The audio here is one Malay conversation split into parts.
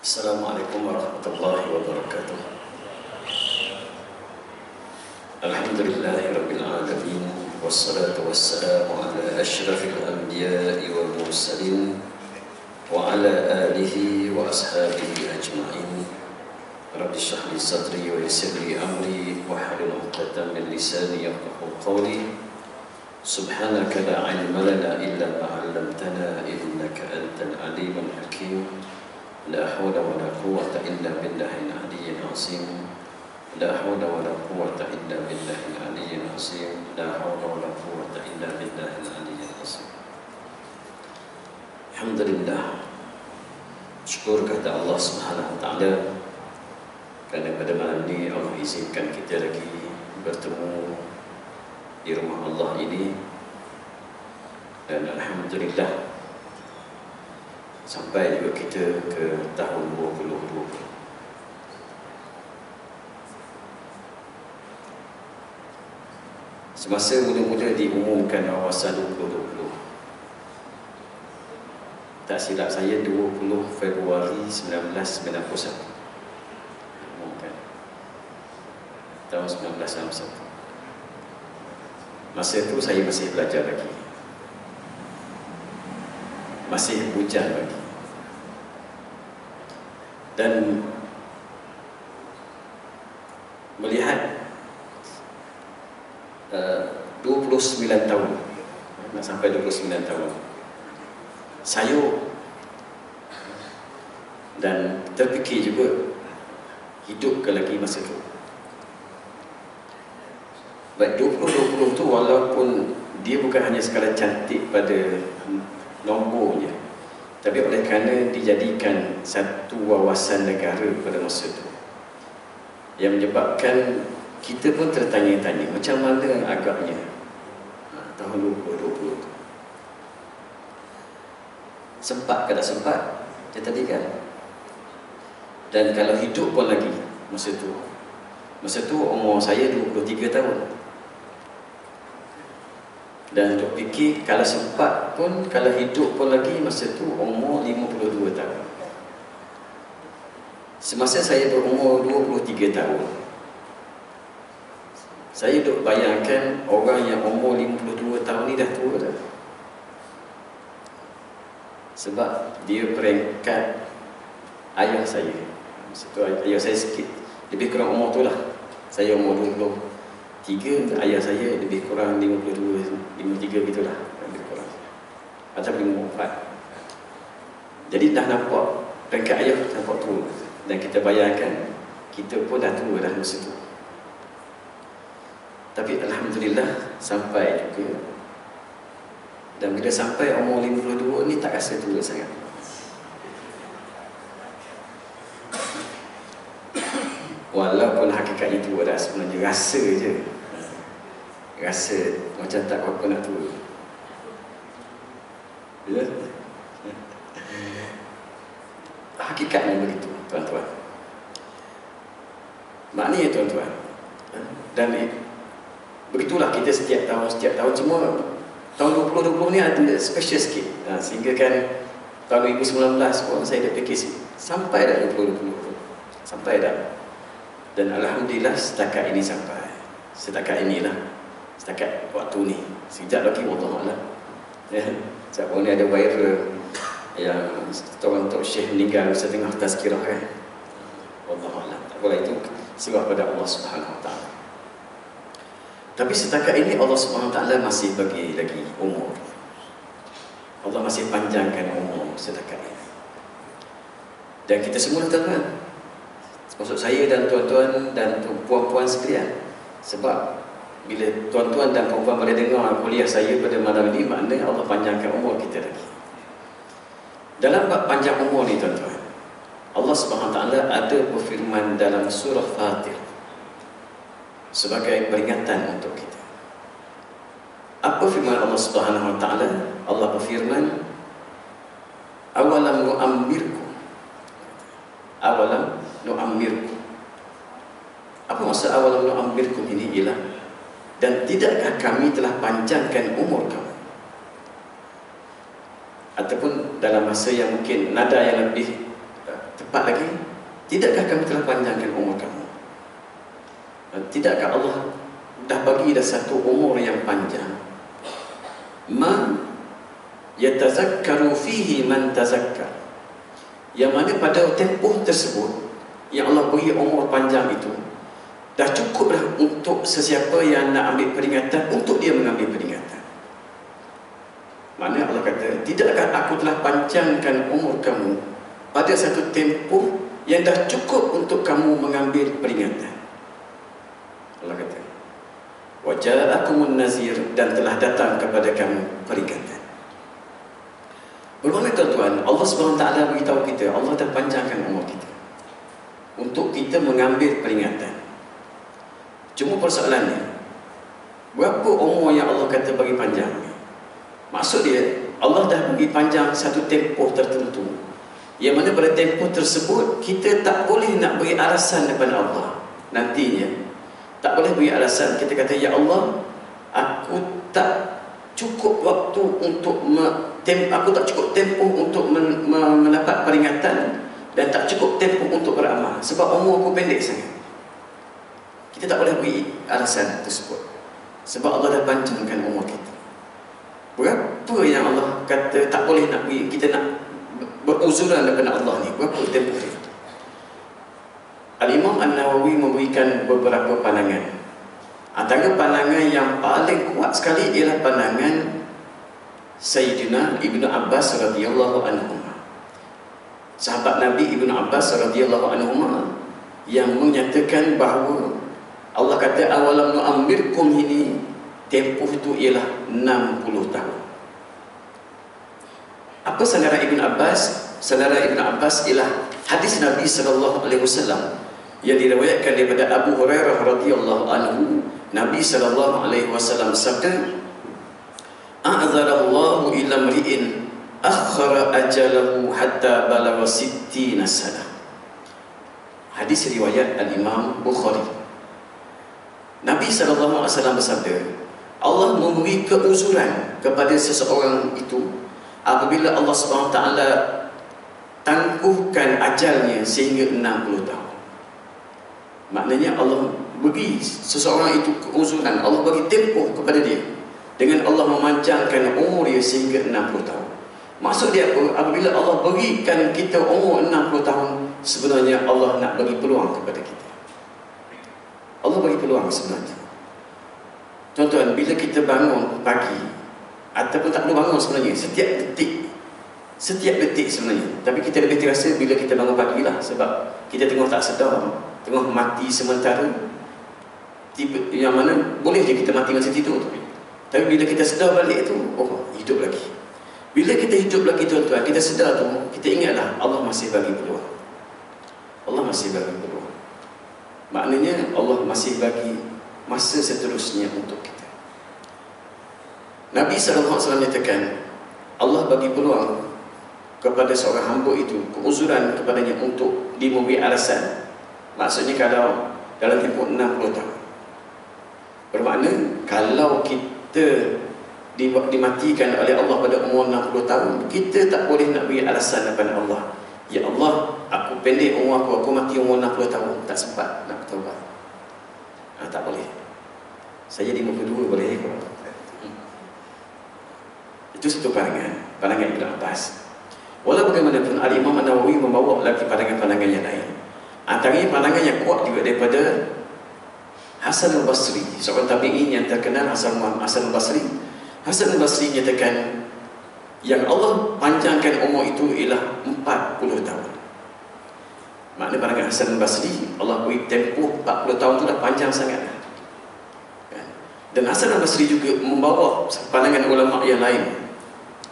السلام عليكم ورحمة الله وبركاته. الحمد لله رب العالمين والصلاة والسلام على أشرف الأنبياء والمرسلين وعلى آله وأصحابه أجمعين. رب اشرح لي صدري ويسر لي أمري واحلل عقدة من لساني يفقهوا قولي. سبحانك لا علم لنا إلا ما علمتنا إنك أنت العليم الحكيم. لا حول ولا قوة إلا بالله العلي العظيم لا حول ولا قوة إلا بالله العلي العظيم لا حول ولا قوة إلا بالله العلي العظيم الحمد لله شكر كهدا الله سبحانه وتعالى كان pada malam ini Allah izinkan kita lagi bertemu di rumah Allah ini dan alhamdulillah sampai juga kita ke tahun 2020 Semasa mula-mula diumumkan awasan 2020 Tak silap saya 20 Februari 1991 Diumumkan Tahun 1991 Masa itu saya masih belajar lagi. Masih bujang lagi Dan Melihat uh, 29 tahun Nak sampai 29 tahun. Sayur Dan terfikir juga Hidup ke lagi masa itu Baik 2020 tu walaupun dia bukan hanya sekadar cantik pada nombornya tapi oleh kerana dijadikan satu wawasan negara pada masa itu yang menyebabkan kita pun tertanya-tanya macam mana agaknya ha, tahun 2020 tu. Sempat ke tak sempat? Dia tadi kan? Dan kalau hidup pun lagi masa tu. Masa tu umur saya 23 tahun dan untuk fikir kalau sempat pun kalau hidup pun lagi masa tu umur 52 tahun. Semasa saya berumur 23 tahun saya duk bayangkan orang yang umur 52 tahun ni dah tua dah. Sebab dia peringkat ayah saya. Masa tu ayah saya sikit. Lebih kurang umur tu lah. Saya umur 20 tiga ayah saya lebih kurang 52 53 gitulah lebih kurang. Atau 54 jadi dah nampak peringkat ayah nampak tua. Dan kita bayangkan kita pun dah tua dah masa tu. Tapi Alhamdulillah sampai juga. Dan bila sampai umur 52 ni tak rasa tua sangat Walaupun hakikat itu adalah sebenarnya rasa je. Rasa macam tak apa-apa nak tua Ya Hakikatnya begitu tuan-tuan. Maknanya tuan-tuan Dan Begitulah kita setiap tahun Setiap tahun. Semua Tahun 2020 ni ada special sikit. Ha, Sehingga kan Tahun 2019 pun saya dah fikir Sampai dah 2020 Sampai dah dan Alhamdulillah setakat ini sampai. Setakat inilah. Setakat waktu ni. Sejak lagi Allah Allah ya. Sebab ni ada viral Yang Tuan Tok Syekh meninggal Setengah tazkirah kan Allah Allah Tak boleh itu Sebab pada Allah Subhanahu Wa Taala. Tapi setakat ini Allah Subhanahu Wa Taala masih bagi lagi umur. Allah masih panjangkan umur setakat ini. Dan kita semua tahu kan Maksud saya dan tuan-tuan dan puan-puan sekalian Sebab bila tuan-tuan dan puan-puan boleh dengar kuliah saya pada malam ini Maknanya Allah panjangkan umur kita lagi. Dalam bab panjang umur ni tuan-tuan Allah SWT ada berfirman dalam surah Fatir Sebagai peringatan untuk kita. Apa firman Allah SWT? Allah berfirman Awalam nu'ammirku Awalam nu'ammirkum. Apa maksud awal nu'ammirkum ini ialah dan tidakkah kami telah panjangkan umur kamu? Ataupun dalam masa yang mungkin nada yang lebih tepat lagi tidakkah kami telah panjangkan umur kamu? Tidakkah Allah dah bagi dah satu umur yang panjang? Ma yatazakkaru fihi man tazakkar. Yang mana pada tempoh tersebut yang Allah beri umur panjang itu dah cukup dah untuk sesiapa yang nak ambil peringatan untuk dia mengambil peringatan mana Allah kata tidakkah aku telah panjangkan umur kamu pada satu tempoh yang dah cukup untuk kamu mengambil peringatan Allah kata Waja'akumun nazir dan telah datang kepada kamu peringatan. Bermakna tuan-tuan, Allah SWT beritahu kita, Allah dah panjangkan umur kita. Untuk kita mengambil peringatan. Cuma persoalannya, berapa umur yang Allah kata bagi panjang? Maksud dia, Allah dah bagi panjang satu tempoh tertentu. Yang mana pada tempoh tersebut, kita tak boleh nak beri alasan depan Allah. Nantinya, tak boleh beri alasan kita kata ya Allah aku tak cukup waktu untuk me, tem, aku tak cukup tempoh untuk men, me, mendapat peringatan dan tak cukup tempoh untuk beramal. Sebab umur aku pendek sangat. Kita tak boleh beri alasan tersebut. Sebab Allah dah panjangkan umur kita. Berapa yang Allah kata tak boleh nak beri kita nak beruzuran daripada Allah ni. Berapa tempoh dia? Al-Imam An-Nawawi memberikan beberapa pandangan. Antara pandangan yang paling kuat sekali ialah pandangan Sayyidina Ibnu Abbas radhiyallahu anhu. Sahabat Nabi Ibnu Abbas radhiyallahu anhu yang menyatakan bahawa Allah kata awalam nu'amirkum ini tempoh itu ialah 60 tahun. Apa saudara Ibnu Abbas? Saudara Ibnu Abbas ialah hadis Nabi sallallahu alaihi wasallam yang diriwayatkan daripada Abu Hurairah radhiyallahu anhu Nabi sallallahu alaihi wasallam sabda A'dzarallahu ila mri'in akhara ajalahu hatta balagha 60 sana Hadis riwayat Al-Imam Bukhari Nabi sallallahu alaihi wasallam bersabda Allah memberi keuzuran kepada seseorang itu apabila Allah Subhanahu taala tangguhkan ajalnya sehingga 60 tahun. Maknanya Allah bagi seseorang itu keuzuran. Allah bagi tempoh kepada dia Dengan Allah memanjangkan umur dia sehingga 60 tahun Maksud dia apa? Apabila Allah berikan kita umur 60 tahun Sebenarnya Allah nak bagi peluang kepada kita. Allah bagi peluang sebenarnya. Tuan-tuan, bila kita bangun pagi Ataupun tak perlu bangun sebenarnya Setiap detik Setiap detik sebenarnya. Tapi kita lebih terasa bila kita bangun pagi lah Sebab kita tengok tak sedar tengah mati sementara. Tiba, yang mana boleh je kita mati masa tapi tapi bila kita sedar balik tu oh hidup lagi bila kita hidup lagi tuan-tuan kita sedar tu kita ingatlah Allah masih bagi peluang. Allah masih bagi peluang. Maknanya Allah masih bagi masa seterusnya untuk kita. Nabi SAW nyatakan Allah bagi peluang kepada seorang hamba itu keuzuran kepadanya untuk diberi alasan. Maksudnya kalau dalam tempoh 60 tahun. Bermakna kalau kita dimatikan oleh Allah pada umur 60 tahun, kita tak boleh nak beri alasan kepada Allah. Ya Allah, aku pendek umur aku, aku mati umur 60 tahun. Tak sempat nak bertaubat. Ha, tak boleh. Saya di muka dua boleh. Hmm. Itu satu pandangan. Pandangan Ibn Abbas. Walau bagaimanapun, Al-Imam An-Nawawi membawa lagi pandangan-pandangan yang lain. Antaranya pandangan yang kuat juga daripada Hasan al-Basri Seorang tabi'in yang terkenal Hasan al-Basri Hasan al-Basri nyatakan Yang Allah panjangkan umur itu ialah 40 tahun. Makna pandangan Hasan al-Basri Allah beri tempoh 40 tahun itu dah panjang sangat kan? Dan Hasan al-Basri juga membawa pandangan ulama yang lain.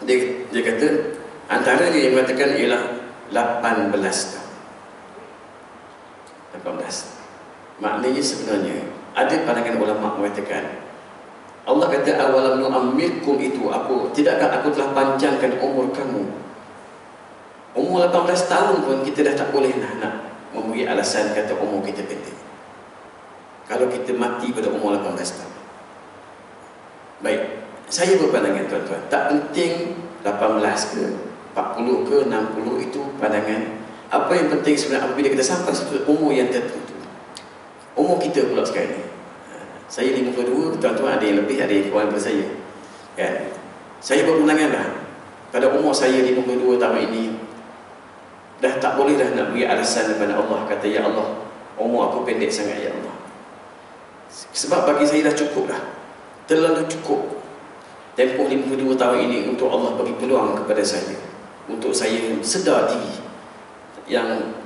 Dia, dia kata Antaranya yang mengatakan ialah 18 tahun. 18 maknanya sebenarnya ada pandangan ulama mengatakan Allah kata awalam nu'ammirkum itu? Aku tidakkah aku telah panjangkan umur kamu? Umur 18 tahun pun kita dah tak boleh nak, nak memberi alasan kata umur kita pendek kalau kita mati pada umur 18 tahun. Baik saya berpandangan tuan-tuan tak penting 18 ke 40 ke 60 itu pandangan. Apa yang penting sebenarnya apabila kita sampai satu umur yang tertentu. Umur kita pula sekarang ni saya 52 tuan-tuan ada yang lebih ada yang kurang daripada saya kan? Saya bermenangan dah. Pada umur saya 52 tahun ini dah tak boleh dah nak beri alasan kepada Allah. Kata ya Allah umur aku pendek sangat ya Allah. Sebab bagi saya dah cukup dah. Terlalu cukup. Tempoh 52 tahun ini untuk Allah bagi peluang kepada saya. Untuk saya sedar diri yang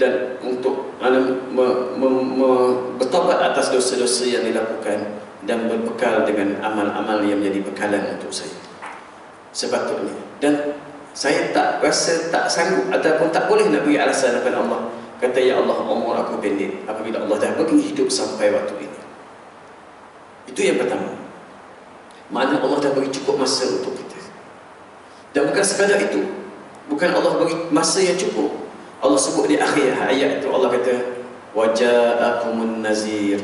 dan untuk me, me, me, bertobat atas dosa-dosa yang dilakukan dan berbekal dengan amal-amal yang menjadi bekalan untuk saya. Sepatutnya. Dan saya tak rasa tak sanggup ataupun tak boleh nak beri alasan kepada Allah. Kata ya Allah umur aku pendek apabila Allah dah bagi hidup sampai waktu ini. Itu yang pertama. Mana Allah dah bagi cukup masa untuk kita. Dan bukan sekadar itu. Bukan Allah bagi masa yang cukup Allah sebut di akhir ayat itu Allah kata waja'akumun nazir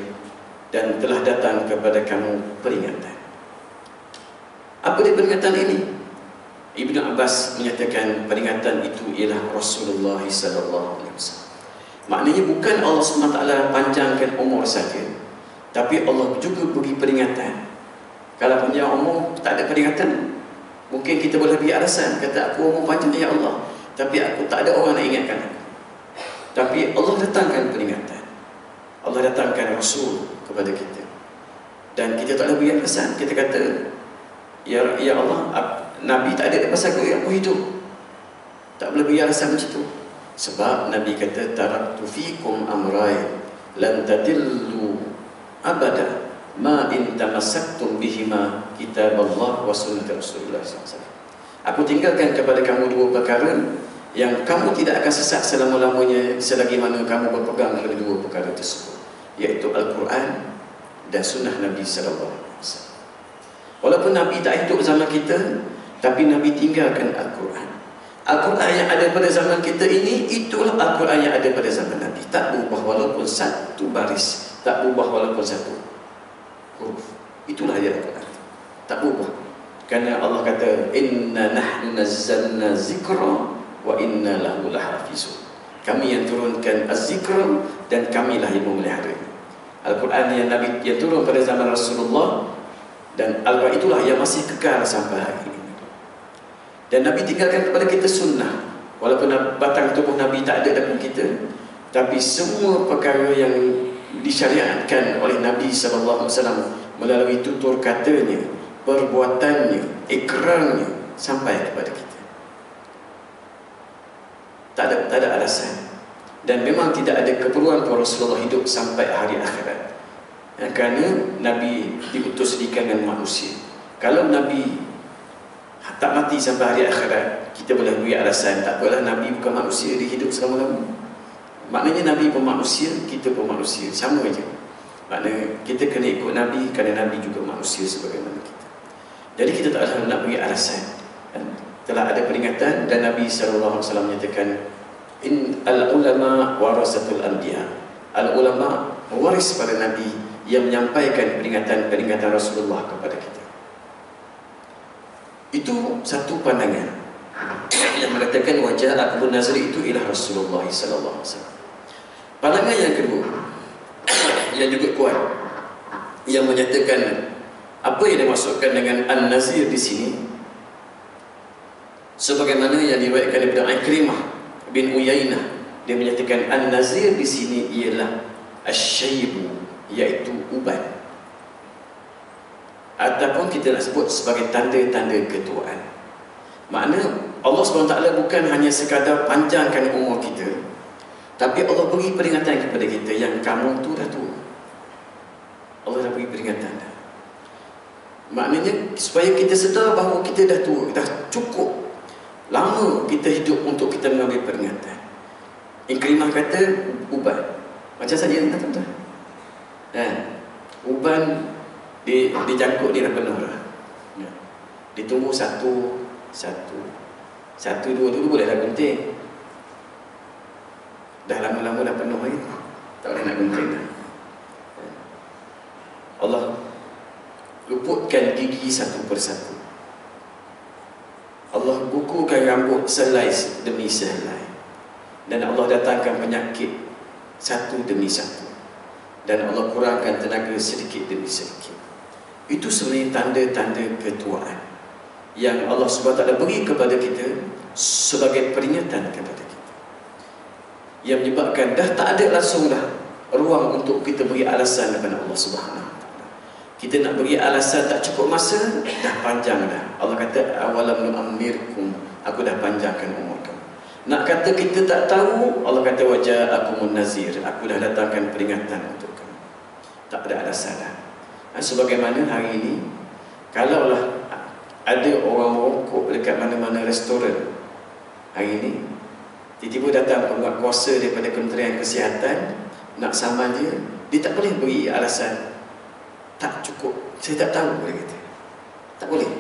dan telah datang kepada kamu peringatan. Apa dia peringatan ini? Ibnu Abbas menyatakan peringatan itu ialah Rasulullah sallallahu alaihi wasallam. Maknanya bukan Allah SWT panjangkan umur saja, tapi Allah juga beri peringatan. Kalau panjang umur tak ada peringatan, mungkin kita boleh beri alasan kata aku umur panjang ya Allah. Tapi aku tak ada orang nak ingatkan aku. Tapi Allah datangkan peringatan. Allah datangkan Rasul kepada kita. Dan kita tak boleh beri pesan. Kita kata, Ya, ya Allah, Nabi tak ada pasal aku, aku hidup. Tak boleh beri alasan macam itu. Sebab Nabi kata, Taraktu fikum amrai lan tadillu abada ma in tamassaktum bihima kitab Allah wa sunnah Rasulullah SAW. Aku tinggalkan kepada kamu dua perkara yang kamu tidak akan sesat selama-lamanya selagi mana kamu berpegang pada dua perkara tersebut iaitu Al-Quran dan sunnah Nabi wasallam. Walaupun Nabi tak hidup zaman kita, tapi Nabi tinggalkan Al-Quran. Al-Quran yang ada pada zaman kita ini itulah Al-Quran yang ada pada zaman Nabi. Tak berubah walaupun satu baris, tak berubah walaupun satu huruf. Itulah ayat Al-Quran. Tak berubah. Karena Allah kata inna nahnu nazzalna zikra wa inna lahu lahafizun. Kami yang turunkan az-zikra dan kamilah yang memelihara. Al-Quran yang Nabi yang turun pada zaman Rasulullah dan Al-Quran itulah yang masih kekal sampai hari ini. Dan Nabi tinggalkan kepada kita sunnah. Walaupun batang tubuh Nabi tak ada dalam kita, tapi semua perkara yang disyariatkan oleh Nabi sallallahu alaihi wasallam melalui tutur katanya perbuatannya, ikrarnya sampai kepada kita. Tak ada, tak ada alasan. Dan memang tidak ada keperluan para Rasulullah hidup sampai hari akhirat. Ya, kerana Nabi diutus di kalangan manusia. Kalau Nabi tak mati sampai hari akhirat, kita boleh beri alasan. Tak apalah Nabi bukan manusia, dia hidup selama-lamanya. Maknanya Nabi pun manusia, kita pun manusia. Sama saja. Maknanya kita kena ikut Nabi kerana Nabi juga manusia sebagaimana. Jadi kita tak ada nak beri alasan. Telah ada peringatan dan Nabi SAW menyatakan in al ulama warasatul anbiya. Al ulama mewaris pada Nabi yang menyampaikan peringatan-peringatan Rasulullah kepada kita. Itu satu pandangan yang mengatakan wajah Abu Nazri itu ialah Rasulullah wasallam. Pandangan yang kedua yang juga kuat yang menyatakan apa yang dimaksudkan dengan An-Nazir di sini? Sebagaimana yang diriwayatkan daripada Ikrimah bin Uyainah dia menyatakan An-Nazir di sini ialah Asyaibu iaitu uban. Ataupun kita nak sebut sebagai tanda-tanda ketuaan. Makna Allah SWT bukan hanya sekadar panjangkan umur kita tapi Allah beri peringatan kepada kita yang kamu tu dah tua. Allah dah beri peringatan Maknanya supaya kita sedar bahawa kita dah tua, dah cukup lama kita hidup untuk kita mengambil peringatan. Ikrimah kata uban. Macam saja kata tuan. Eh, uban di di jangkut dia dah penuh dah. Ya. Ditunggu satu satu satu dua dulu boleh dah gunting. Dah lama-lama dah penuh lagi. Tak boleh nak gunting dah. Ya. Allah luputkan gigi satu persatu. Allah bukukan rambut selai demi selai. dan Allah datangkan penyakit satu demi satu dan Allah kurangkan tenaga sedikit demi sedikit itu sebenarnya tanda-tanda ketuaan yang Allah SWT beri kepada kita sebagai peringatan kepada kita yang menyebabkan dah tak ada langsung dah ruang untuk kita beri alasan kepada Allah Subhanahu kita nak beri alasan tak cukup masa dah panjang dah. Allah kata awalam nu'ammirkum. Aku dah panjangkan umur kamu. Nak kata kita tak tahu Allah kata wajah aku munazir aku dah datangkan peringatan untuk kamu. Tak ada alasan dah. Ha, sebagaimana hari ini kalaulah ada orang merokok dekat mana-mana restoran hari ini tiba-tiba datang penguat kuasa daripada Kementerian Kesihatan nak sama dia dia tak boleh beri alasan tak cukup. Saya tak tahu dia kata. Tak boleh.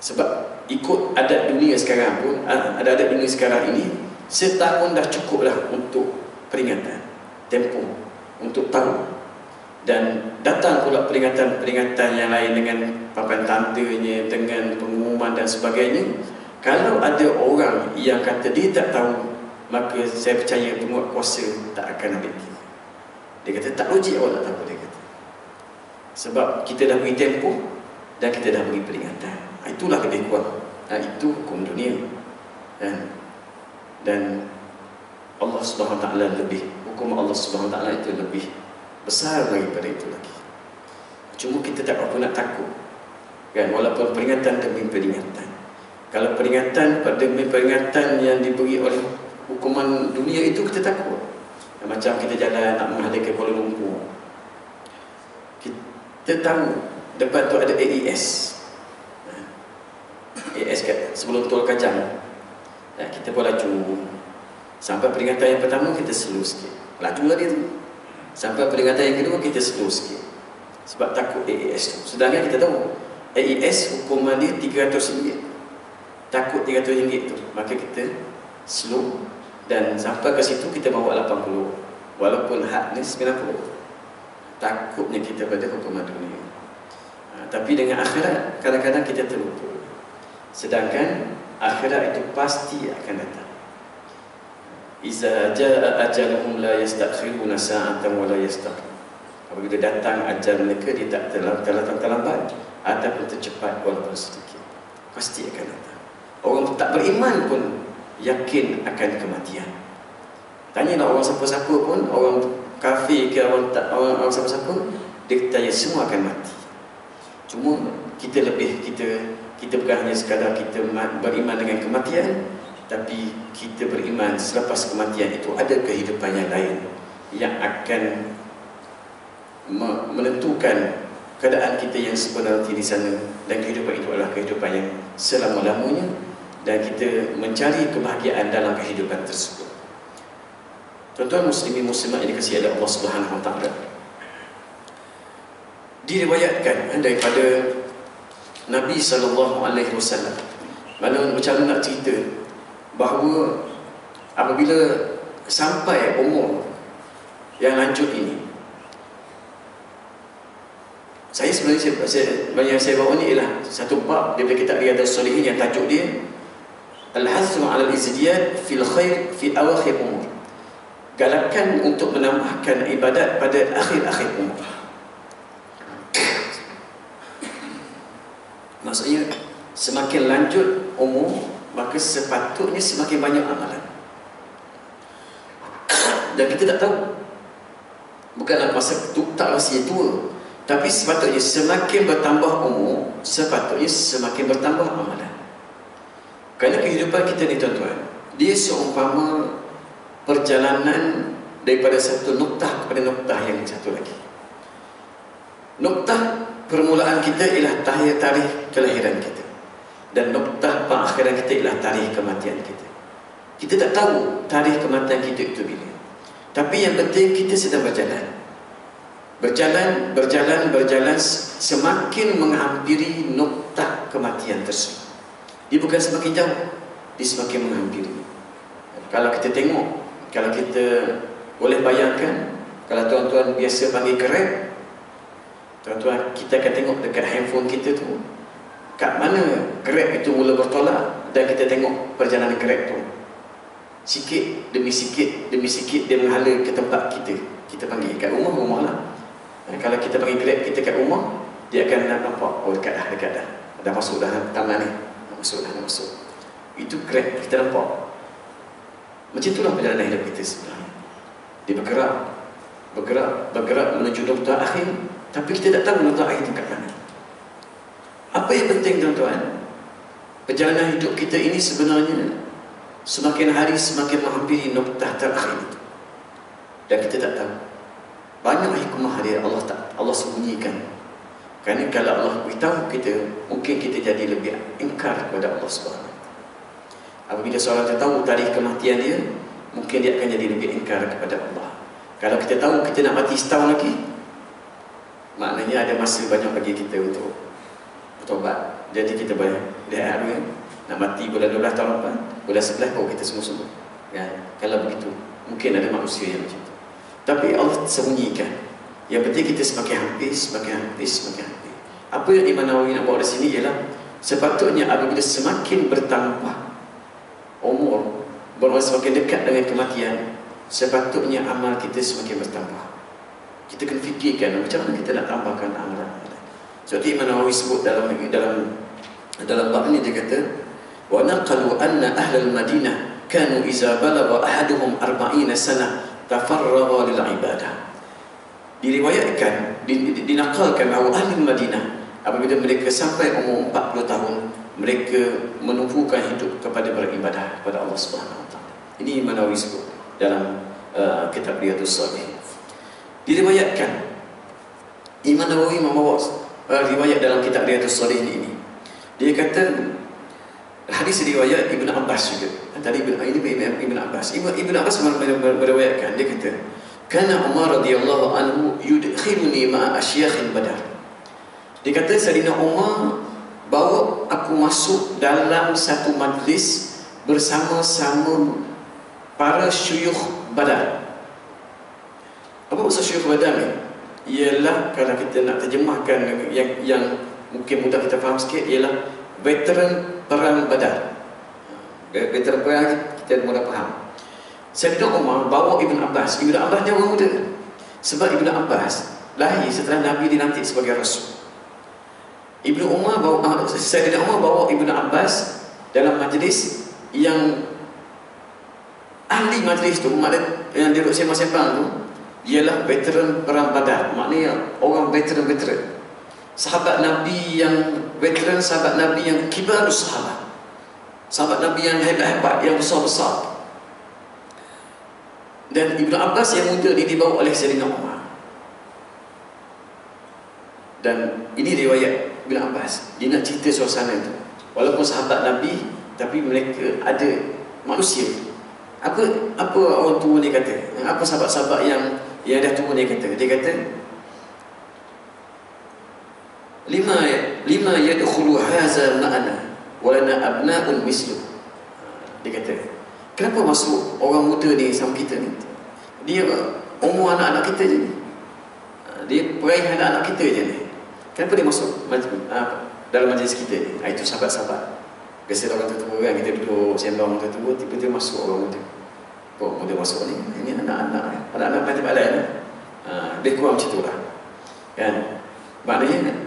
Sebab ikut adat dunia sekarang pun ada adat dunia sekarang ini setahun dah cukup lah untuk peringatan tempoh untuk tahu dan datang pula peringatan-peringatan yang lain dengan papan tandanya dengan pengumuman dan sebagainya. Kalau ada orang yang kata dia tak tahu maka saya percaya penguat kuasa tak akan ambil. Dia dia kata tak logik awak tak tahu sebab kita dah beri tempoh dan kita dah beri peringatan. Ha, itulah lebih kuat ha, itu hukum dunia. Dan, dan Allah Taala lebih hukum Allah Taala itu lebih besar daripada itu lagi. Cuma kita tak apa nak takut. Kan? Walaupun peringatan demi peringatan. Kalau peringatan pada peringatan yang diberi oleh hukuman dunia itu kita takut. Macam kita jalan nak menghadap ke Kuala Lumpur kita tahu depan tu ada AES AES kat sebelum tol kajang kita pun laju. Sampai peringatan yang pertama kita slow sikit. Laju lah dia tu. Sampai peringatan yang kedua kita slow sikit. Sebab takut AES tu. Sedangkan kita tahu AES hukuman dia RM300 Takut RM300 tu. Maka kita slow. Dan sampai ke situ kita bawa 80 Walaupun hak ni 90 Takutnya kita pada hukuman dunia ha, Tapi dengan akhirat Kadang-kadang kita terlupa Sedangkan akhirat itu pasti akan datang Iza jaa ajaluhum la yastakhiruna sa'atan wa la. Apabila datang ajal mereka dia tak terlambat, terlambat ataupun tercepat walaupun sedikit. Pasti akan datang. Orang tak beriman pun yakin akan kematian. Tanyalah orang siapa-siapa pun, orang kafir ke orang siapa-siapa, dia tanya semua akan mati. Cuma kita lebih kita kita bukan hanya sekadar kita beriman dengan kematian, tapi kita beriman selepas kematian itu ada kehidupan yang lain yang akan menentukan keadaan kita yang sebenarnya di sana dan kehidupan itu adalah kehidupan yang selama-lamanya dan kita mencari kebahagiaan dalam kehidupan tersebut. Tuan-tuan muslimin muslimat yang dikasihi oleh Allah Subhanahu wa taala. Diriwayatkan daripada Nabi sallallahu alaihi wasallam. Mana macam mana nak cerita bahawa apabila sampai umur yang lanjut ini saya sebenarnya saya, saya, yang saya bawa ni ialah satu bab daripada kitab Riyadhus Salihin yang tajuk dia Al-Hazm ala al-Izdiyad fil khair fi awakhir galakan untuk menambahkan ibadat pada akhir-akhir umur maksudnya semakin lanjut umur maka sepatutnya semakin banyak amalan. Dan kita tak tahu. Bukanlah masa tu tak masih tua. Tapi sepatutnya semakin bertambah umur sepatutnya semakin bertambah amalan. Kerana kehidupan kita ni tuan-tuan dia seumpama perjalanan daripada satu noktah kepada noktah yang satu lagi noktah permulaan kita ialah tarikh kelahiran kita dan noktah pengakhiran kita ialah tarikh kematian kita. Kita tak tahu tarikh kematian kita itu bila. Tapi yang penting kita sedang berjalan. Berjalan, berjalan, berjalan semakin menghampiri noktah kematian tersebut. Dia bukan semakin jauh, dia semakin menghampiri. Kalau kita tengok, kalau kita boleh bayangkan, kalau tuan-tuan biasa panggil kerek, tuan-tuan kita akan tengok dekat handphone kita tu, kat mana grab itu mula bertolak dan kita tengok perjalanan grab tu. Sikit demi sikit demi sikit dia menghala ke tempat kita. Kita panggil kat rumah rumah lah. Eh, kalau kita panggil grab kita kat rumah dia akan nampak oh dekat dah dekat dah. Dah masuk dah taman ni. Dah masuk dah dah masuk. Itu grab kita nampak macam itulah perjalanan hidup kita sebenarnya dia bergerak bergerak bergerak menuju nokta akhir tapi kita tak tahu nokta akhir itu kat mana apa yang penting tuan-tuan perjalanan hidup kita ini sebenarnya semakin hari semakin menghampiri noktah terakhir itu. Dan kita tak tahu. Banyak hikmah dia Allah tak Allah sembunyikan. Kerana kalau Allah beritahu kita, mungkin kita jadi lebih ingkar kepada Allah Subhanahu Apabila seorang tahu tarikh kematian dia, mungkin dia akan jadi lebih ingkar kepada Allah. Kalau kita tahu kita nak mati setahun lagi, maknanya ada masa banyak bagi kita untuk bertobat. Jadi kita boleh lihat kan? nak mati bulan 12 tahun lepas bulan 11 kau kita semua semua ya kalau begitu mungkin ada manusia yang macam itu tapi Allah sembunyikan yang penting kita semakin habis semakin habis semakin habis apa yang Imam Nawawi nak bawa di sini ialah sepatutnya apabila semakin bertambah bahawa semakin dekat dengan kematian sepatutnya amal kita semakin bertambah. Kita kena fikirkan macam mana kita nak tambahkan amalan seperti Imam Nawawi sebut dalam dalam dalam bab ini dia kata wa naqalu anna ahlal Madinah kanu iza balagha ahaduhum 40 sana tafarraga lil ibadah. Diriwayatkan dinakalkan bahawa ahli madinah apabila mereka sampai umur 40 tahun mereka menumpukan hidup kepada beribadah kepada Allah Subhanahu wa taala ini Manawi sebut dalam uh, kitab Riyadhus Shalihin diriwayatkan Imam Nawawi membawa uh, riwayat dalam kitab Riyadhus Shalihin ini dia kata Hadis riwayat Ibn Abbas juga. Tadi Ibn, ini Ibn Abbas. Ibn, Ibn Abbas meriwayatkan dia kata, "Kana Umar radhiyallahu anhu yudkhiluni ma'a asyakhin Badar." Dia kata Sayyidina Umar bawa aku masuk dalam satu majlis bersama-sama para syuyukh Badar. Apa maksud syuyukh Badar ni? Ialah kalau kita nak terjemahkan yang yang mungkin mudah kita faham sikit ialah veteran perang badar. Veteran perang kita mula faham. Sayyidina Umar bawa Ibn Abbas. Ibn Abbas dia orang muda. Sebab Ibn Abbas lahir setelah Nabi dilantik sebagai Rasul Ibn Umar bawa ah, Sayyidina Umar bawa Ibn Abbas dalam majlis yang ahli majlis tu maknanya yang duduk sembang-sembang tu ialah veteran perang badar maknanya orang veteran-veteran sahabat Nabi yang veteran, sahabat Nabi yang kibar sahabat. Sahabat Nabi yang hebat-hebat, yang besar-besar. Dan Ibn Abbas yang muda ini dibawa oleh Sayyidina Umar. Dan ini riwayat Ibn Abbas. Dia nak cerita suasana itu. Walaupun sahabat Nabi, tapi mereka ada manusia. Apa apa orang tua ni kata? Apa sahabat-sahabat yang yang dah tua ni kata? Dia kata, lima lima yadkhulu hadza ma'ana wa lana abna'un mislu dia kata kenapa masuk orang muda ni sama kita ni dia umur anak-anak kita je ni dia peraih anak-anak kita je ni kenapa dia masuk dalam majlis kita ni itu sahabat-sahabat biasa orang tertua kan kita duduk sembang orang tertua tiba-tiba masuk orang muda kok muda masuk ni ini anak-anak anak-anak nanti balai ni ha, dia kurang macam tu lah kan maknanya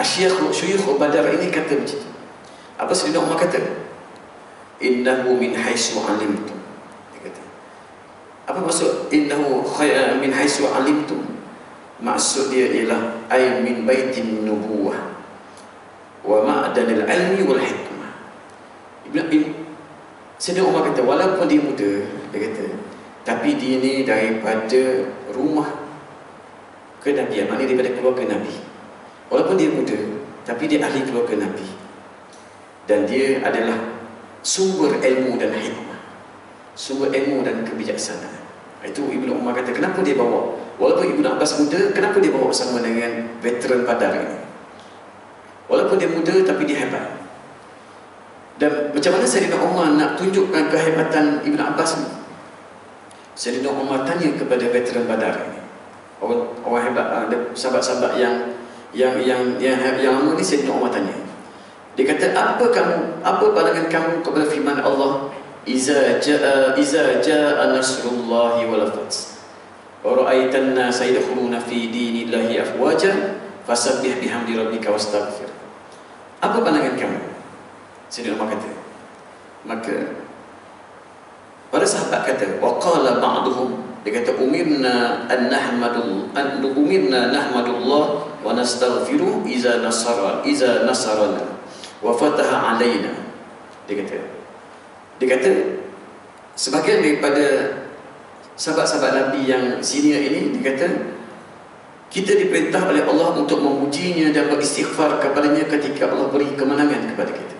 Asyikh Syuyukh Badar ini kata macam itu. Apa Sayyidina Umar kata? Innahu min haisu alimtu. Dia kata. Apa maksud innahu min haisu alimtu? Maksud dia ialah ay min baitin nubuwah. Wa ma'danil ilmi wal hikmah. Ibn Ibn Sayyidina Umar kata walaupun dia muda, dia kata, tapi dia ni daripada rumah kenabian, maknanya daripada keluarga Nabi. Walaupun dia muda Tapi dia ahli keluarga Nabi. Dan dia adalah Sumber ilmu dan hikmah. Sumber ilmu dan kebijaksanaan. Itu Ibn Umar kata Kenapa dia bawa Walaupun Ibn Abbas muda Kenapa dia bawa sama dengan Veteran padar ini? Walaupun dia muda Tapi dia hebat. Dan macam mana Sayyidina Umar Nak tunjukkan kehebatan Ibn Abbas ni Sayyidina Umar tanya kepada veteran badar ini. Orang, orang hebat Sahabat-sahabat yang yang yang yang yang lama ni Sayyidina Umar tanya. Dia kata, "Apa kamu? Apa pandangan kamu kepada firman Allah? Iza jaa iza jaa nasrullahi wal fath wa ra'aitan nasa yadkhuluna fi dinillahi afwaja fasabbih bihamdi rabbika wastaghfir. Apa pandangan kamu? Sayyidina Umar kata. Maka para sahabat kata wa qala ba'duhum dia kata umirna an nahmadul an umirna nahmadullah wa nastaghfiru iza nasara iza nasarana wa fataha alaina. Dia kata. Dia kata sebagian daripada sahabat-sahabat Nabi yang senior ini dia kata kita diperintah oleh Allah untuk memujinya dan beristighfar kepadanya ketika Allah beri kemenangan kepada kita.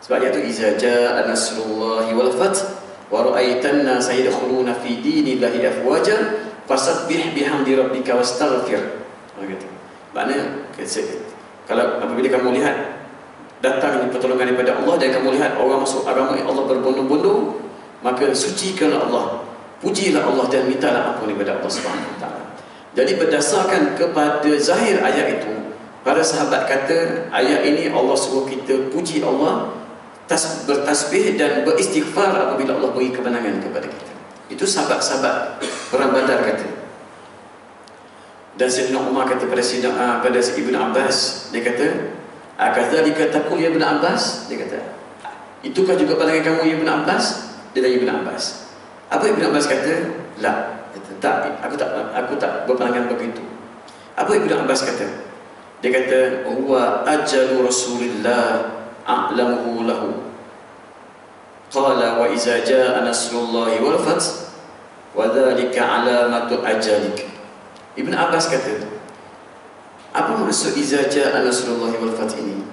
Sebab itu iza jaa nasrullahi wal fath wa ra'aitan nasa yadkhuluna fi dinillahi afwaja fasabbih bihamdi rabbika wastaghfir. Begitu maknanya kalau apabila kamu lihat datang pertolongan daripada Allah dan kamu lihat orang masuk agama Allah berbondong-bondong maka sucikanlah Allah pujilah Allah dan mintalah ampun daripada Allah Subhanahu wa taala jadi berdasarkan kepada zahir ayat itu para sahabat kata ayat ini Allah suruh kita puji Allah tas, bertasbih dan beristighfar apabila Allah beri kemenangan kepada kita. Itu sahabat-sahabat perang Badar kata. Dan Sayyidina Umar kata pada Sayyidina uh, pada Ibn Abbas, dia kata, "Akadzalika taqul ya Ibn Abbas?" Dia kata, "Itukah juga pandangan kamu ya Ibn Abbas?" Dia tanya Ibn Abbas. Apa Ibn Abbas kata? "La." Kata, "Tak, aku tak aku tak berpandangan begitu." Apa Ibn Abbas kata? Dia kata, "Huwa ajalu Rasulillah a'lamuhu lahu qala wa iza jaa nasrullahi wal fath wa dhalika alamatu ajalik Ibn Abbas kata apa maksud iza jaa nasrullahi wal fath ini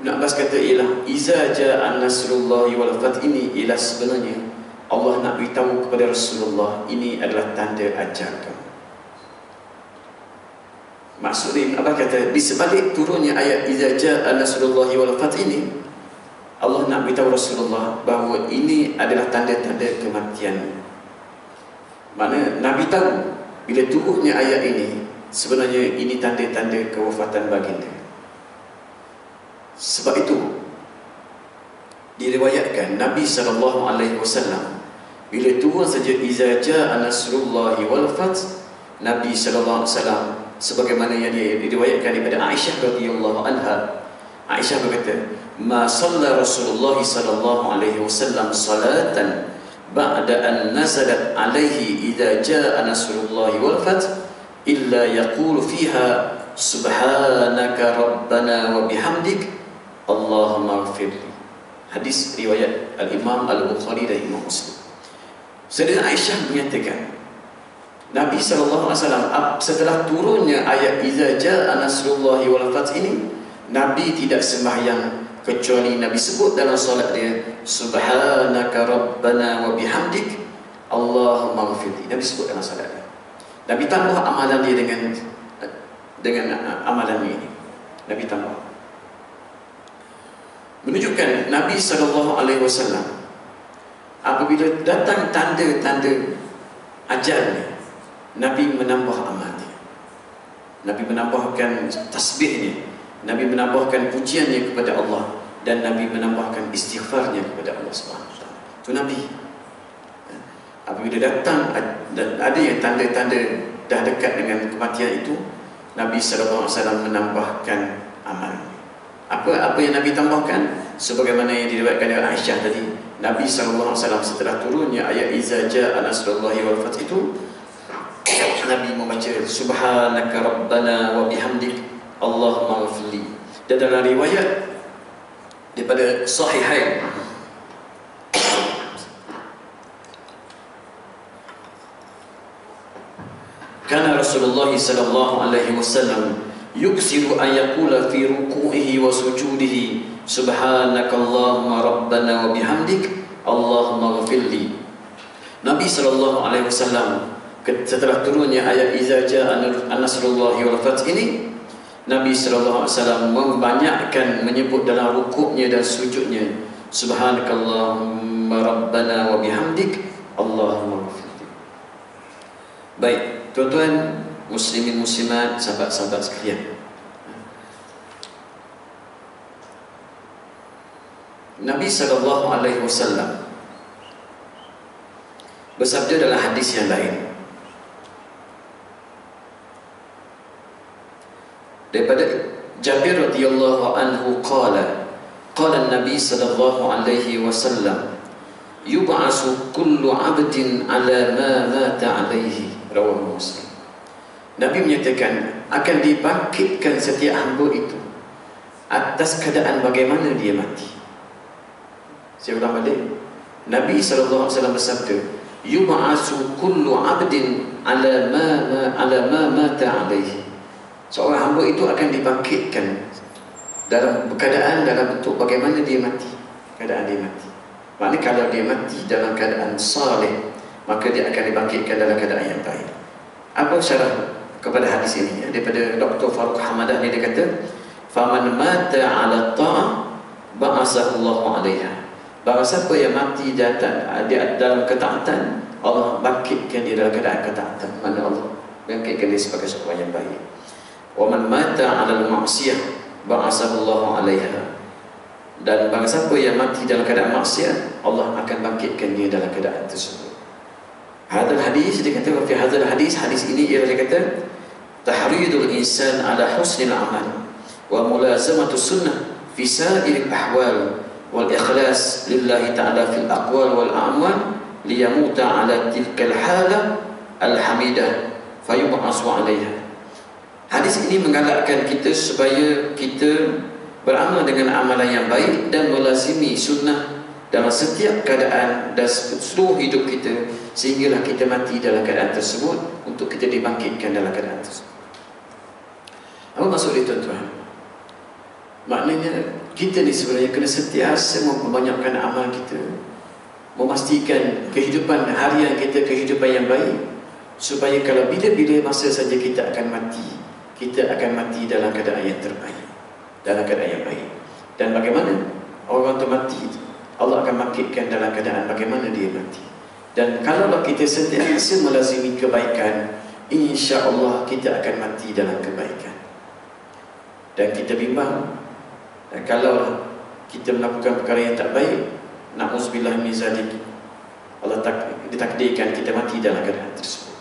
Ibn Abbas kata ialah iza jaa nasrullahi wal fath ini ialah sebenarnya Allah nak beritahu kepada Rasulullah ini adalah tanda ajal kamu Maksudnya Abbas kata di sebalik turunnya ayat Iza ja'a nasrullahi wal fath ini Allah nak beritahu Rasulullah bahawa ini adalah tanda-tanda kematian. Mana Nabi tahu bila turunnya ayat ini sebenarnya ini tanda-tanda kewafatan baginda. Sebab itu diriwayatkan Nabi sallallahu alaihi wasallam bila turun saja iza ja'a nasrullahi wal fath Nabi sallallahu alaihi wasallam sebagaimana yang diriwayatkan daripada Aisyah radhiyallahu anha Aisyah berkata ma salla Rasulullah sallallahu alaihi wasallam salatan ba'da an nazalat alaihi idza jaa nasrullah wal fath illa yaqulu fiha subhanaka rabbana wa bihamdik Allahumma ighfirli hadis riwayat al-Imam al-Bukhari dan Imam Muslim Sayyidina Aisyah menyatakan Nabi SAW setelah turunnya ayat Iza ja'a nasrullahi wal fath ini Nabi tidak sembahyang kecuali Nabi sebut dalam solat dia Subhanaka Rabbana wa bihamdik Allahumma ghafirli Nabi sebut dalam solat dia. Nabi tambah amalan dia dengan dengan amalan ini. Nabi tambah. Menunjukkan Nabi SAW apabila datang tanda-tanda ajalnya Nabi menambah amalnya. Nabi menambahkan tasbihnya. Nabi menambahkan pujiannya kepada Allah dan Nabi menambahkan istighfarnya kepada Allah Wa Itu Nabi. Apabila datang ada yang tanda-tanda dah dekat dengan kematian itu, Nabi wasallam menambahkan amal. Apa apa yang Nabi tambahkan? Sebagaimana yang diriwayatkan oleh Aisyah tadi, Nabi sallallahu alaihi wasallam setelah turunnya ayat iza jaa nasrullahi wal fath itu, Nabi membaca Subhanaka Rabbana wa bihamdik Allahumma ghafirli Dan dalam riwayat Daripada Sahihain Kana Rasulullah sallallahu alaihi wasallam yuksiru an yaqula fi ruku'ihi wa sujudihi subhanaka Allahumma rabbana wa bihamdik Allahumma ghafirli Nabi sallallahu alaihi wasallam setelah turunnya ayat iza jaa an-nasrullah wal fath ini Nabi sallallahu alaihi wasallam membanyakkan menyebut dalam rukuknya dan sujudnya subhanakallahumma rabbana wa bihamdik allahumma ghfirli baik tuan-tuan muslimin muslimat sahabat-sahabat sekalian. Nabi sallallahu alaihi wasallam bersabda dalam hadis yang lain. Daripada Jabir radhiyallahu anhu qala qala an-nabi sallallahu alaihi wasallam yub'asu kullu 'abdin 'ala ma mata 'alaihi. Rawahu muslim Nabi menyatakan akan dibangkitkan setiap hamba itu atas keadaan bagaimana dia mati. Saya ulang balik. Nabi SAW bersabda, Yub'asu kullu abdin ala ma, ma ala ma mata alaihi. Seorang hamba itu akan dibangkitkan dalam keadaan dalam bentuk bagaimana dia mati. Keadaan dia mati. Maknanya kalau dia mati dalam keadaan salih, maka dia akan dibangkitkan dalam keadaan yang baik. Apa syarah kepada hadis ini? Daripada Dr. Farouk Hamadah ni dia kata, faman mata ala ta'ah ba'asahu Allah 'alaiha Bahawa siapa yang mati datang dia dalam ketaatan Allah bangkitkan dia dalam keadaan ketaatan mana Allah bangkitkan dia sebagai seorang yang baik wa man mata 'ala al-ma'siyah ba'asahu Allah 'alaiha dan bagi siapa yang mati dalam keadaan maksiat Allah akan bangkitkan dia dalam keadaan tersebut hadal hadis dia kata fi hadal hadis hadis ini ia dia kata tahridul insan ala husnil amal wa mulazamatu sunnah fi sa'ir ahwal wal ikhlas lillahi ta'ala fil aqwal wal a'mal liyamuta ala tilkal hala alhamidah fayub'asu alaiha. Hadis ini menggalakkan kita supaya kita beramal dengan amalan yang baik dan melazimi sunnah dalam setiap keadaan dan seluruh hidup kita sehinggalah kita mati dalam keadaan tersebut untuk kita dibangkitkan dalam keadaan tersebut. Apa maksud itu tuan-tuan? Maknanya kita ni sebenarnya kena sentiasa memperbanyakkan amal kita. Memastikan kehidupan harian kita kehidupan yang baik. Supaya kalau bila-bila masa saja kita akan mati Kita akan mati dalam keadaan yang terbaik. Dalam keadaan yang baik. Dan bagaimana? Orang tu mati Allah akan bangkitkan dalam keadaan bagaimana dia mati. Dan kalau kita sentiasa melazimi kebaikan Insya Allah kita akan mati dalam kebaikan Dan kita bimbang dan kalau kita melakukan perkara yang tak baik, na'udzubillah min zalik. Allah tak ditakdirkan kita mati dalam keadaan tersebut.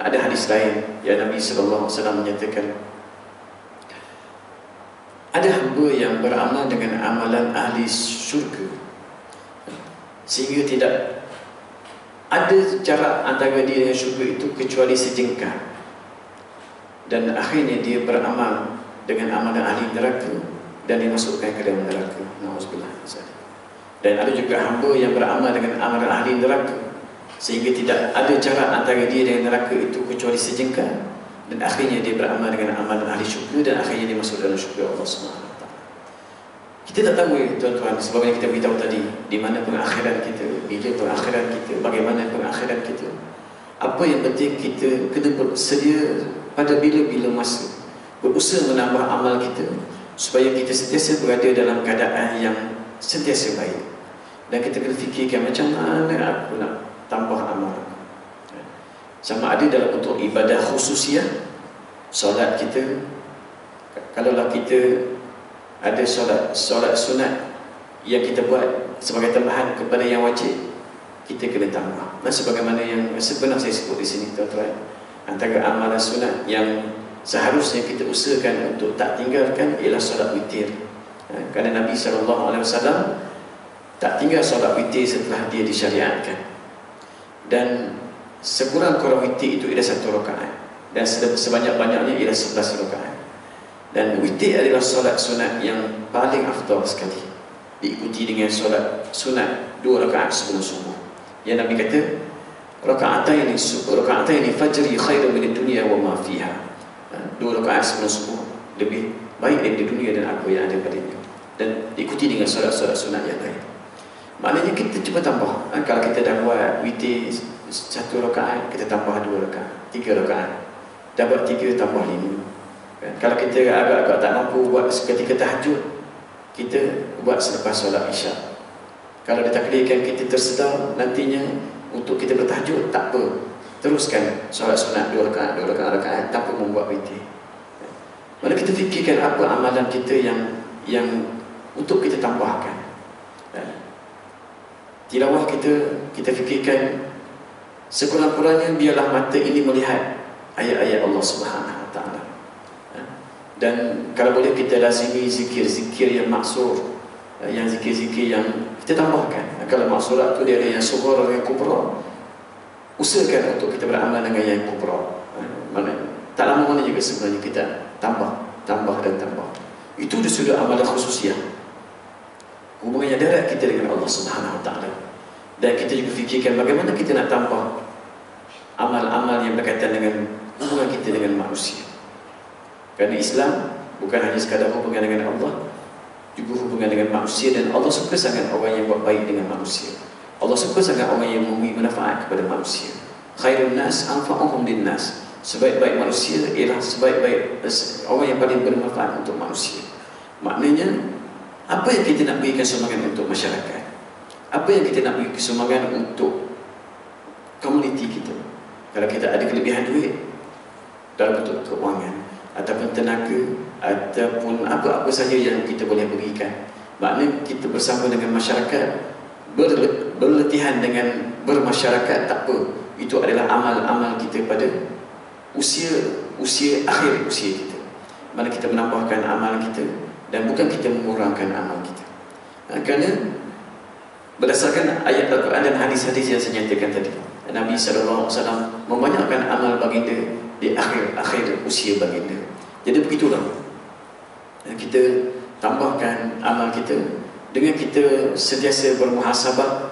Ada hadis lain yang Nabi sallallahu menyatakan ada hamba yang beramal dengan amalan ahli syurga sehingga tidak ada jarak antara dia dengan syurga itu kecuali sejengkal dan akhirnya dia beramal dengan amalan ahli neraka dan dimasukkan ke dalam neraka. Nauzubillah. Dan ada juga hamba yang beramal dengan amalan ahli neraka sehingga tidak ada jarak antara dia dengan neraka itu kecuali sejengkal dan akhirnya dia beramal dengan amalan ahli syurga dan akhirnya dia masuk dalam syurga Allah Subhanahu kita tak tahu tuan-tuan sebab yang kita beritahu tadi di mana pengakhiran kita bila pengakhiran kita bagaimana pengakhiran kita apa yang penting kita kena bersedia pada bila-bila masa berusaha menambah amal kita supaya kita sentiasa berada dalam keadaan yang sentiasa baik. Dan kita kena fikirkan macam mana aku nak tambah amal sama ada dalam bentuk ibadah khususiah solat kita kalaulah kita ada solat solat sunat yang kita buat sebagai tambahan kepada yang wajib kita kena tambah. Dan sebagaimana yang sebenarnya saya sebut di sini tuan-tuan antara amalan sunat yang seharusnya kita usahakan untuk tak tinggalkan ialah solat witir. Ha, kerana Nabi SAW tak tinggal solat witir setelah dia disyariatkan. Dan sekurang-kurang witir itu ialah satu rakaat. Dan sebanyak-banyaknya ialah sebelas rakaat. Dan witir adalah solat sunat yang paling afdal sekali. Diikuti dengan solat sunat dua rakaat sebelum subuh. Yang Nabi kata rakaat ini rakaat ini fajri khairu min dunia wa ma fiha dua rakaat sebelum subuh. Lebih baik dari dunia dan apa yang ada padanya. Dan ikuti dengan solat-solat sunat yang lain. Maknanya kita cuba tambah. Ha, kalau kita dah buat witir satu rakaat kita tambah dua rakaat tiga rakaat. Dapat tiga tambah lima. Kan? kalau kita agak-agak tak mampu buat ketika tahajud kita buat selepas solat isyak. Kalau ditakdirkan kita tersedar nantinya untuk kita bertahajud tak apa teruskan solat sunat dua rakaat dua rakaat rakaat tanpa membuat witir Mari kita fikirkan apa amalan kita yang yang untuk kita tambahkan. Tilawah kita kita fikirkan sekurang-kurangnya biarlah mata ini melihat ayat-ayat Allah Subhanahu Taala. Dan kalau boleh kita lazimi zikir-zikir yang maksur, yang zikir-zikir yang kita tambahkan. Kalau maksurat tu dia ada yang sughra yang kubra, usahakan untuk kita beramal dengan yang kubra. Mana tak lama mana juga sebenarnya kita tambah, tambah dan tambah. Itu sudah amalan khususiah. Hubungannya darat kita dengan Allah Subhanahu Taala. Dan kita juga fikirkan bagaimana kita nak tambah amal-amal yang berkaitan dengan hubungan kita dengan manusia. Kerana Islam bukan hanya sekadar hubungan dengan Allah, juga hubungan dengan manusia dan Allah suka sangat orang yang buat baik dengan manusia. Allah suka sangat orang yang memberi manfaat kepada manusia. Khairun nas anfa'uhum lin nas. Sebaik-baik manusia ialah sebaik-baik orang yang paling bermanfaat untuk manusia. Maknanya apa yang kita nak berikan sumbangan untuk masyarakat? Apa yang kita nak beri sumbangan untuk komuniti kita? Kalau kita ada kelebihan duit dalam bentuk keuangan ataupun tenaga ataupun apa-apa saja yang kita boleh berikan. Maknanya kita bersama dengan masyarakat berletihan dengan bermasyarakat tak apa. Itu adalah amal-amal kita pada usia usia akhir usia kita. Mana kita menambahkan amal kita dan bukan kita mengurangkan amal kita. Kerana berdasarkan ayat Al-Quran dan hadis-hadis yang saya nyatakan tadi Nabi SAW membanyakkan amal baginda di akhir akhir usia baginda jadi begitulah kita tambahkan amal kita dengan kita sentiasa bermuhasabah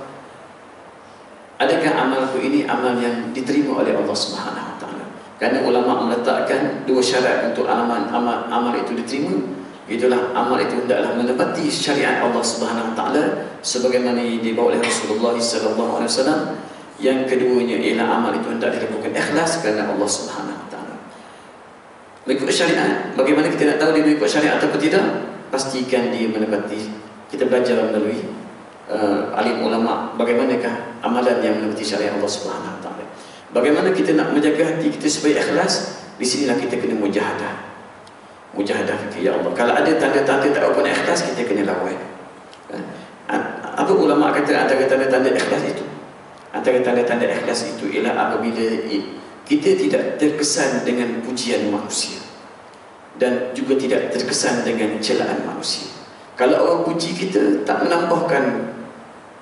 adakah amalku ini amal yang diterima oleh Allah Subhanahu Taala kerana ulama meletakkan dua syarat untuk amal amal amal itu diterima Itulah amal itu hendaklah menepati syariat Allah Subhanahu Taala sebagaimana dibawa oleh Rasulullah sallallahu alaihi wasallam. Yang keduanya ialah amal itu hendak dilakukan ikhlas kerana Allah Subhanahu Taala. Mengikut syariat, bagaimana kita nak tahu dia mengikut syariat atau tidak? Pastikan dia menepati. Kita belajar melalui uh, alim ulama bagaimanakah amalan yang menepati syariat Allah Subhanahu Wa Taala. Bagaimana kita nak menjaga hati kita supaya ikhlas? Di sinilah kita kena mujahadah mujahadah fikir ya Allah kalau ada tanda-tanda tak apa ikhlas kita kena lawan kan? apa ulama kata antara tanda-tanda ikhlas itu antara tanda-tanda ikhlas itu ialah apabila kita tidak terkesan dengan pujian manusia dan juga tidak terkesan dengan celaan manusia kalau orang puji kita tak menambahkan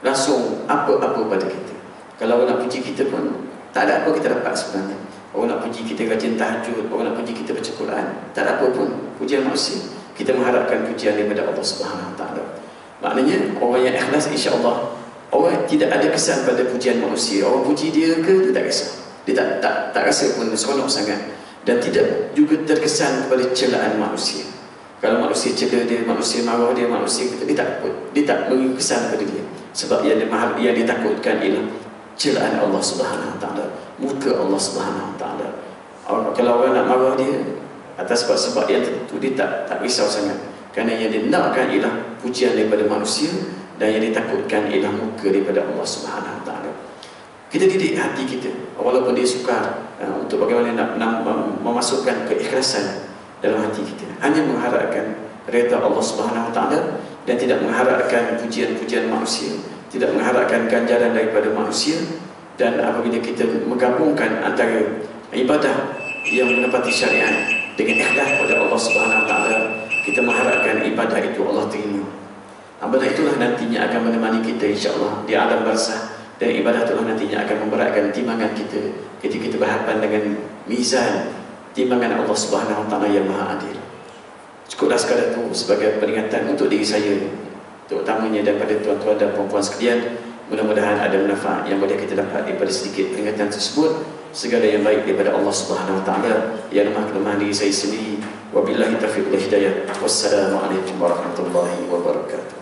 langsung apa-apa pada kita. Kalau orang nak puji kita pun tak ada apa kita dapat sebenarnya. Orang nak puji kita rajin tahajud Orang nak puji kita baca Quran Tak ada apa pun. Pujian manusia. Kita mengharapkan pujian daripada Allah Taala. Maknanya Orang yang ikhlas insya Allah Orang tidak ada kesan pada pujian manusia Orang puji dia ke Dia tak rasa. Dia tak tak, tak rasa pun seronok sangat. Dan tidak juga terkesan kepada celaan manusia Kalau manusia cela dia Manusia marah dia Manusia kita Dia tak Dia tak beri kesan pada dia Sebab yang, yang ditakutkan ialah Celaan Allah Subhanahu Taala muka Allah Subhanahu Wa Taala. Kalau orang nak marah dia atas sebab-sebab yang tertentu dia tak tak risau sangat. Kerana yang dia nakkan ialah pujian daripada manusia dan yang ditakutkan ialah muka daripada Allah Subhanahu Wa Taala. Kita didik hati kita walaupun dia sukar uh, untuk bagaimana nak, nak memasukkan keikhlasan dalam hati kita. Hanya mengharapkan redha Allah Subhanahu Wa Taala dan tidak mengharapkan pujian-pujian manusia, tidak mengharapkan ganjaran daripada manusia dan apabila kita menggabungkan antara ibadah yang menepati syariat dengan ikhlas kepada Allah Subhanahu Wa Taala kita mengharapkan ibadah itu Allah terima. Ibadah itulah nantinya akan menemani kita insya-Allah di alam barzah dan ibadah itulah nantinya akan memberatkan timbangan kita ketika kita berhadapan dengan mizan timbangan Allah Subhanahu Wa Taala yang Maha Adil cukuplah sekadar itu sebagai peringatan untuk diri saya terutamanya daripada tuan-tuan dan puan-puan sekalian Mudah-mudahan ada manfaat yang boleh kita dapat daripada sedikit peringatan tersebut. Segala yang baik daripada Allah Subhanahu Wa Taala. Yang lemah kelemahan diri saya sendiri. Wabillahi taufiq wal hidayah. Wassalamualaikum warahmatullahi wabarakatuh.